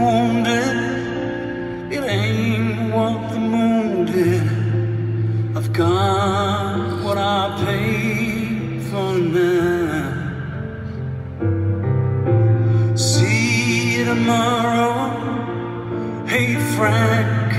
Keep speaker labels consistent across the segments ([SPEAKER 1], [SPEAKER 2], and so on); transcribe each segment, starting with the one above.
[SPEAKER 1] Wounded. It ain't what the moon did. I've got what I paid for now. See you tomorrow. Hey, friend.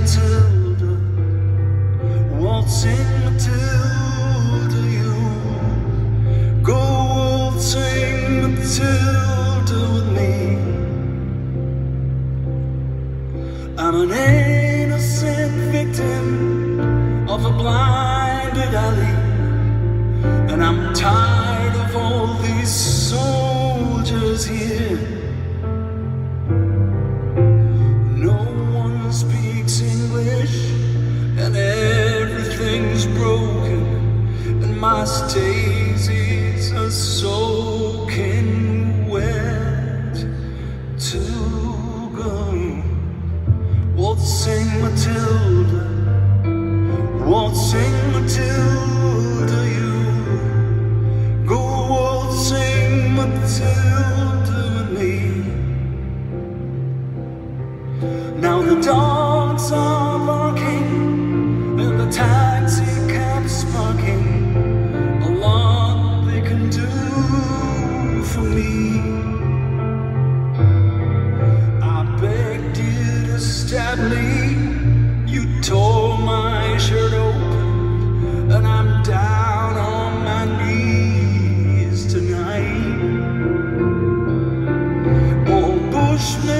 [SPEAKER 1] Matilda, waltzing Matilda, you go waltzing Matilda with me. I'm an innocent victim of a blinded alley, and I'm tired of all these soldiers here. My daisies me. You tore my shirt open, and I'm down on my knees tonight. Old Bushmills,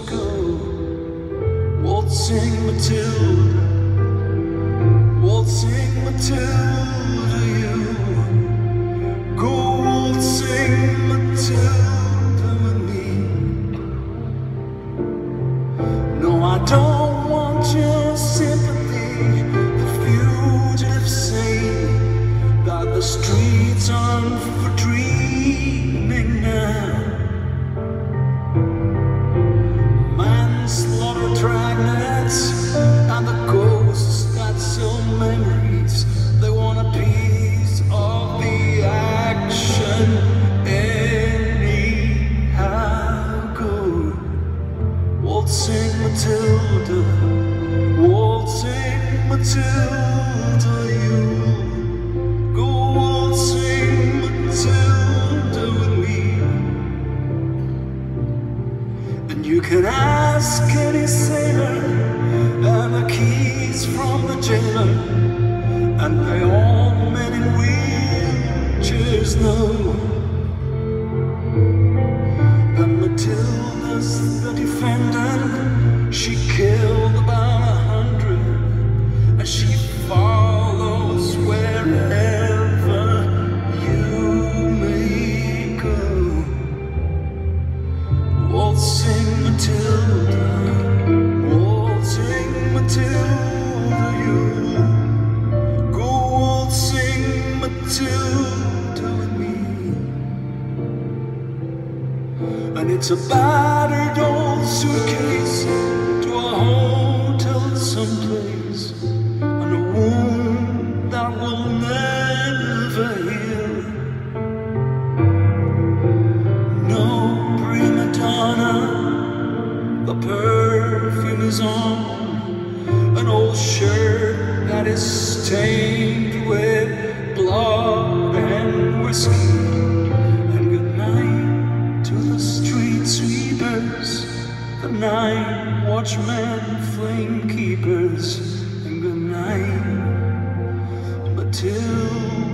[SPEAKER 1] go. Waltzing Matilda, waltzing Matilda, you go waltzing Matilda with me. No, I don't want your sympathy. The fugitives say that the streets aren't for dreaming now. Waltzing Matilda, waltzing Matilda, you go waltzing Matilda with me. And you can ask any sailor and the keys from the jailer, and they all men And it's a battered old suitcase to a hotel someplace, and a wound that will never heal. No prima donna, the perfume is on an old shirt that is stained with watchmen, flame keepers. And good night, Matilda.